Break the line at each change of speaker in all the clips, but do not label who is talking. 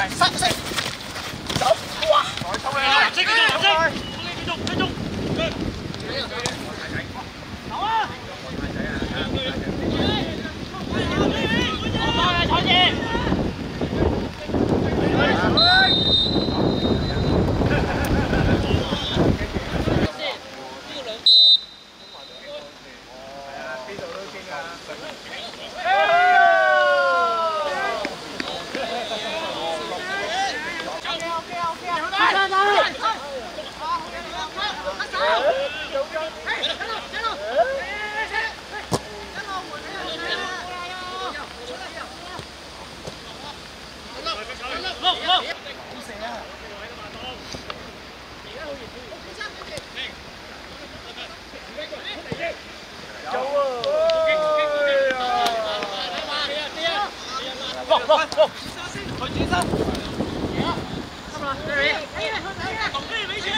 Right. Stop, stop, stop. 落落落！佢轉身，贏啦！得啦，俾你，俾你，同你俾錢。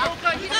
一个一个。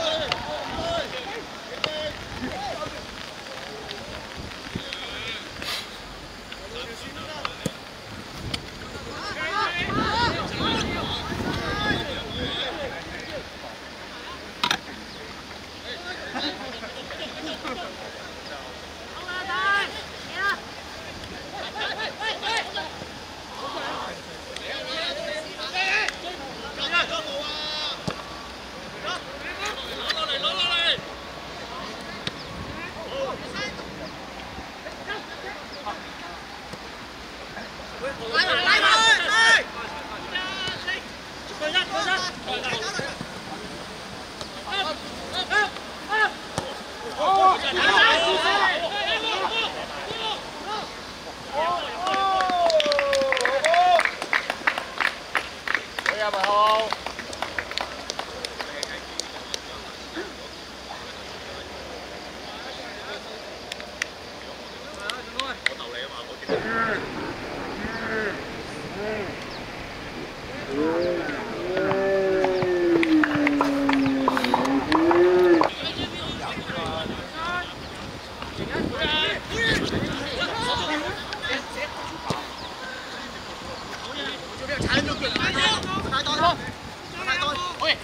来吧，来吧，一一哎哎哎！我逗你啊嘛，我。开刀了，开刀了，哎，